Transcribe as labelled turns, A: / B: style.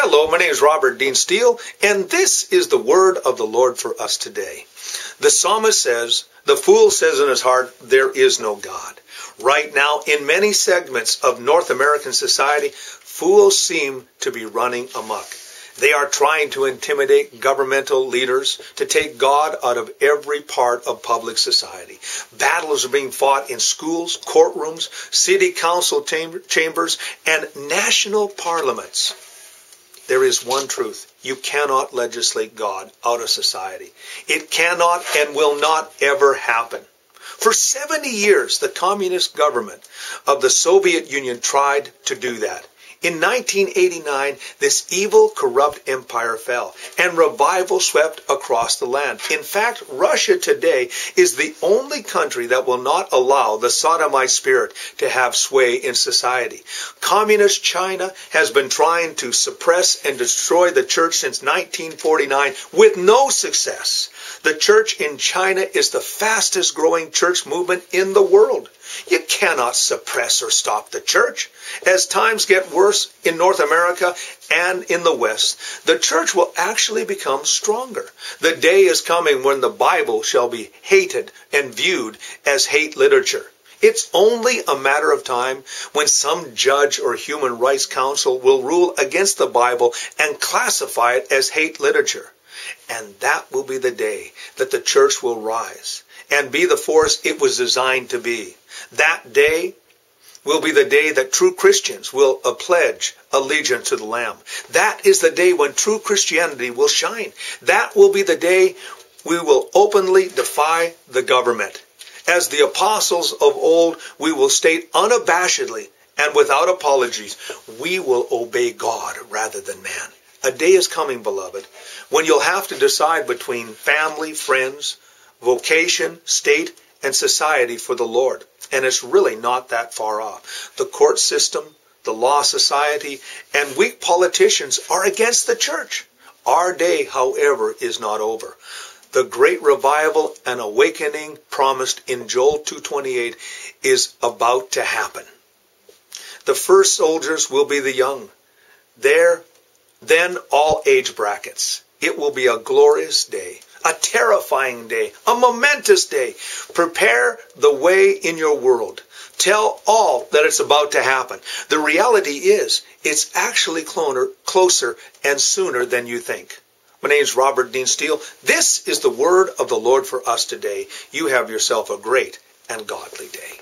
A: Hello, my name is Robert Dean Steel, and this is the word of the Lord for us today. The psalmist says, The fool says in his heart, There is no God. Right now, in many segments of North American society, fools seem to be running amok. They are trying to intimidate governmental leaders to take God out of every part of public society. Battles are being fought in schools, courtrooms, city council chambers, and national parliaments. There is one truth. You cannot legislate God out of society. It cannot and will not ever happen. For 70 years, the communist government of the Soviet Union tried to do that. In 1989, this evil, corrupt empire fell, and revival swept across the land. In fact, Russia today is the only country that will not allow the sodomite spirit to have sway in society. Communist China has been trying to suppress and destroy the church since 1949 with no success. The church in China is the fastest growing church movement in the world. You cannot suppress or stop the church. As times get worse in North America and in the West, the church will actually become stronger. The day is coming when the Bible shall be hated and viewed as hate literature. It's only a matter of time when some judge or human rights council will rule against the Bible and classify it as hate literature. And that will be the day that the church will rise and be the force it was designed to be. That day will be the day that true Christians will uh, pledge allegiance to the Lamb. That is the day when true Christianity will shine. That will be the day we will openly defy the government. As the apostles of old, we will state unabashedly and without apologies, we will obey God rather than man. A day is coming, beloved, when you'll have to decide between family, friends, vocation, state, and society for the Lord. And it's really not that far off. The court system, the law society, and weak politicians are against the church. Our day, however, is not over. The great revival and awakening promised in Joel 2:28 is about to happen. The first soldiers will be the young. There, then all age brackets. It will be a glorious day a terrifying day, a momentous day. Prepare the way in your world. Tell all that it's about to happen. The reality is, it's actually closer and sooner than you think. My name is Robert Dean Steel. This is the word of the Lord for us today. You have yourself a great and godly day.